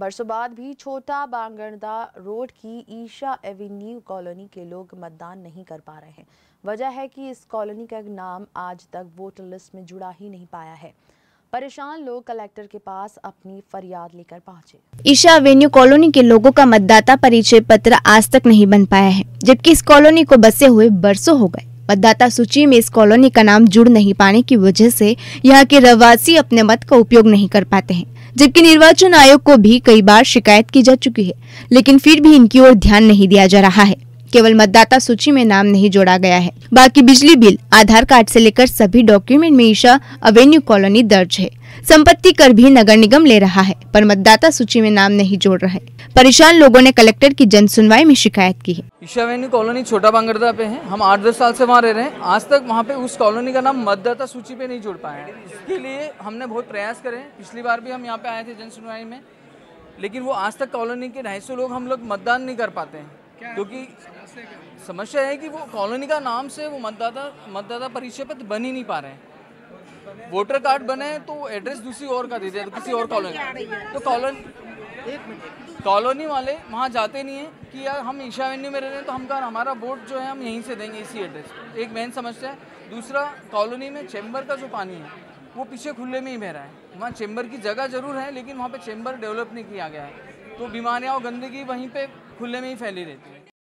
बरसों बाद भी छोटा बांगरदा रोड की ईशा एवेन्यू कॉलोनी के लोग मतदान नहीं कर पा रहे हैं। वजह है कि इस कॉलोनी का नाम आज तक वोटर लिस्ट में जुड़ा ही नहीं पाया है। परेशान लोग कलेक्टर के पास अपनी फरियाद लेकर पहुँचे। ईशा एवेन्यू कॉलोनी के लोगों का मतदाता परिचय पत्र आज तक नहीं बन पाया है, जबकि इस कॉलोनी को बसे हुए बरसों हो गए। मतदाता सूची में इस कॉलोनी का नाम जुड़ नहीं पाने की वजह से यहाँ के रहवासी अपने मत का उपयोग नहीं कर पाते हैं। जबकि निर्वाचन आयोग को भी कई बार शिकायत की जा चुकी है, लेकिन फिर भी इनकी ओर ध्यान नहीं दिया जा रहा है। केवल मतदाता सूची में नाम नहीं जोड़ा गया है। बाकी बिजली बिल आधार कार्ड से लेकर सभी डॉक्यूमेंट में ईशा अवेन्यू कॉलोनी दर्ज है। संपत्ति कर भी नगर निगम ले रहा है पर मतदाता सूची में नाम नहीं जोड़ रहे परेशान लोगों ने कलेक्टर की जन सुनवाई में शिकायत की है। ईशा अवेन्यू कॉलोनी छोटा बांगरदा पे है। हम आठ दस साल से वहाँ रह रहे हैं। आज तक वहाँ पे उस कॉलोनी का नाम मतदाता सूची पे नहीं जोड़ पाए इसके लिए हमने बहुत प्रयास करे पिछली बार भी हम यहाँ पे आए थे जन सुनवाई में। लेकिन वो आज तक कॉलोनी के ढाई लोग हम लोग मतदान नहीं कर पाते हैं। क्योंकि समस्या है कि वो कॉलोनी का नाम से वो मतदाता मतदाता परिचय पत्र बन ही नहीं पा रहे हैं। वोटर कार्ड बने तो एड्रेस दूसरी और का दे दिया, किसी और कॉलोनी तो कॉलोनी कॉलोनी वाले वहाँ जाते नहीं हैं कि यार हम ईशा एवेन्यू में रह रहे हैं तो हम कहा, हमारा वोट जो है हम यहीं से देंगे इसी एड्रेस एक मेन समस्या है। दूसरा, कॉलोनी में चैम्बर का जो पानी है, वो पीछे खुले में ही बह रहा है। वहाँ चैम्बर की जगह ज़रूर है, लेकिन वहाँ पे चैम्बर डेवलप नहीं किया गया है। तो बीमारियाँ और गंदगी वहीं पे खुले में ही फैली रहती है।